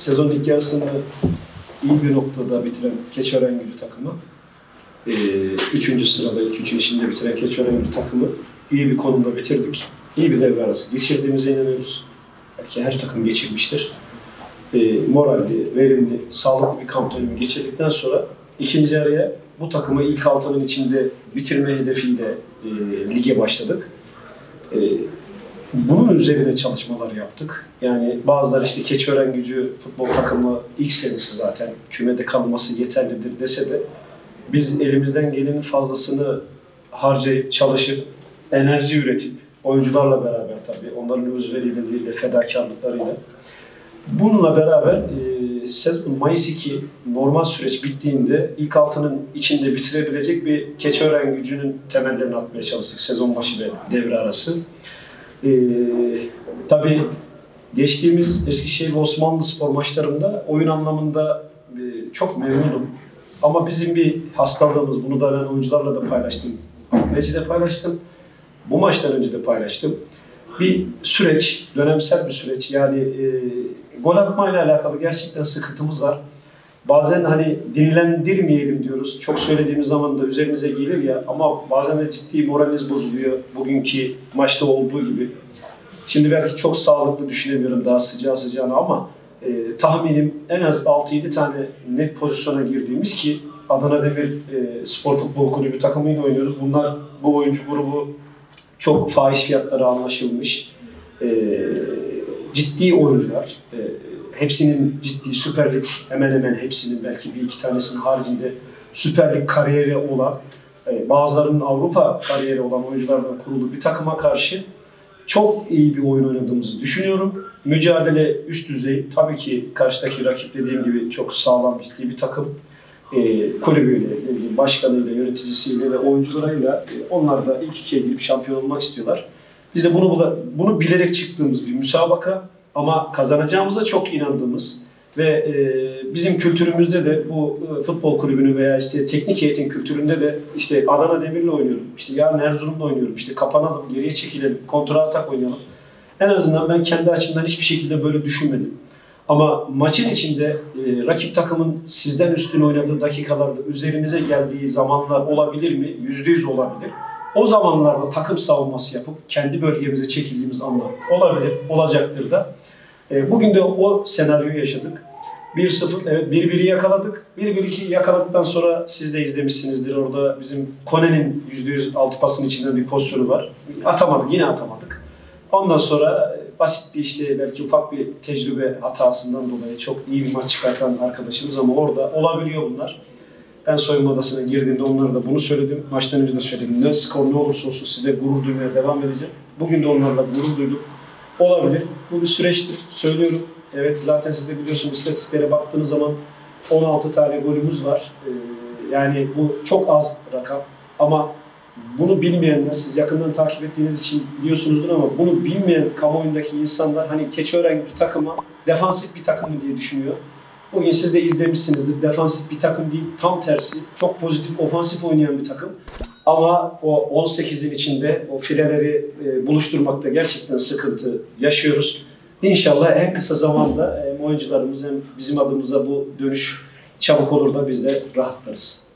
sezon ilk yarısını iyi bir noktada bitiren Keçiören Gücü takımı, e, üçüncü sırada ilk üçün içinde bitiren Keçiören Gücü takımı iyi bir konumda bitirdik. İyi bir devre arası geçirdiğimize inanıyoruz. Belki her takım geçirmiştir. E, moralli, verimli, sağlıklı bir kamp dönemi geçirdikten sonra ikinci yarıya bu takımı ilk altının içinde bitirme hedefiyle e, lige başladık. E, bunun üzerine çalışmalar yaptık. Yani bazıları işte Keçiören Gücü futbol takımı ilk senesi zaten kümede kalması yeterlidir dese de biz elimizden gelenin fazlasını harcayıp çalışıp enerji üretip oyuncularla beraber tabii onların özverileriyle, fedakarlıklarıyla bununla beraber e, sezon Mayıs 2 normal süreç bittiğinde ilk altının içinde bitirebilecek bir Keçiören gücünün temellerini atmaya çalıştık sezon başı ve devre arası. E, tabii geçtiğimiz Eskişehir ve Osmanlı spor maçlarında oyun anlamında e, çok memnunum. Ama bizim bir hastalığımız, bunu da ben oyuncularla da paylaştım. Haftayacı de paylaştım. Bu maçtan önce de paylaştım. Bir süreç, dönemsel bir süreç. Yani e, gol atmayla alakalı gerçekten sıkıntımız var. Bazen hani dinlendirmeyelim diyoruz. Çok söylediğimiz zaman da üzerimize gelir ya ama bazen de ciddi moraliniz bozuluyor. Bugünkü maçta olduğu gibi. Şimdi belki çok sağlıklı düşünemiyorum daha sıcağı sıcağına ama e, tahminim en az 6-7 tane net pozisyona girdiğimiz ki Adana Demir e, Spor Futbol Kulübü takımıyla oynuyoruz. Bunlar bu oyuncu grubu çok fahiş fiyatlara anlaşılmış. E, ciddi oyuncular. E, hepsinin ciddi Süper Lig hemen hemen hepsinin belki bir iki tanesinin haricinde Süper Lig kariyeri olan e, bazılarının Avrupa kariyeri olan oyunculardan kurulu bir takıma karşı çok iyi bir oyun oynadığımızı düşünüyorum. Mücadele üst düzey. Tabii ki karşıdaki rakip dediğim gibi çok sağlam ciddi bir takım. E, kulübüyle, başkanıyla, yöneticisiyle ve oyuncularıyla e, onlar da ilk ikiye girip şampiyon olmak istiyorlar. Biz de bunu bunu bilerek çıktığımız bir müsabaka ama kazanacağımıza çok inandığımız ve e, bizim kültürümüzde de bu e, futbol kulübünün veya işte teknik heyetin kültüründe de işte Adana Demir'le oynuyorum, işte yarın Erzurum'la oynuyorum, işte kapanalım, geriye çekilelim, kontra atak oynayalım. En azından ben kendi açımdan hiçbir şekilde böyle düşünmedim. Ama maçın içinde e, rakip takımın sizden üstün oynadığı dakikalarda üzerinize geldiği zamanlar olabilir mi? Yüzde yüz olabilir. O zamanlarda takım savunması yapıp kendi bölgemize çekildiğimiz anlar olabilir, olacaktır da. E, bugün de o senaryoyu yaşadık. 1-0, evet 1-1'i yakaladık. 1-1-2 yakaladıktan sonra siz de izlemişsinizdir. Orada bizim Kone'nin %100 altı pasın içinde bir pozisyonu var. Atamadık, yine atamadık. Ondan sonra basit bir işte belki ufak bir tecrübe hatasından dolayı çok iyi bir maç çıkartan arkadaşımız ama orada olabiliyor bunlar. Ben soyunma odasına girdiğimde onlara da bunu söyledim. Maçtan önce de söyledim. Ne skor ne olursa olsun size gurur duymaya devam edeceğim. Bugün de onlarla gurur duydum. Olabilir. Bu bir süreçtir. Söylüyorum. Evet zaten siz de biliyorsunuz istatistiklere baktığınız zaman 16 tane golümüz var. Ee, yani bu çok az rakam. Ama bunu bilmeyenler, siz yakından takip ettiğiniz için biliyorsunuzdur ama bunu bilmeyen kamuoyundaki insanlar hani Keçiören bir takıma defansif bir takım diye düşünüyor. Bugün siz de izlemişsinizdir. Defansif bir takım değil, tam tersi. Çok pozitif, ofansif oynayan bir takım. Ama o 18'in içinde o fileleri e, buluşturmakta gerçekten sıkıntı yaşıyoruz. İnşallah en kısa zamanda hem oyuncularımız hem bizim adımıza bu dönüş çabuk olur da biz de rahatlarız.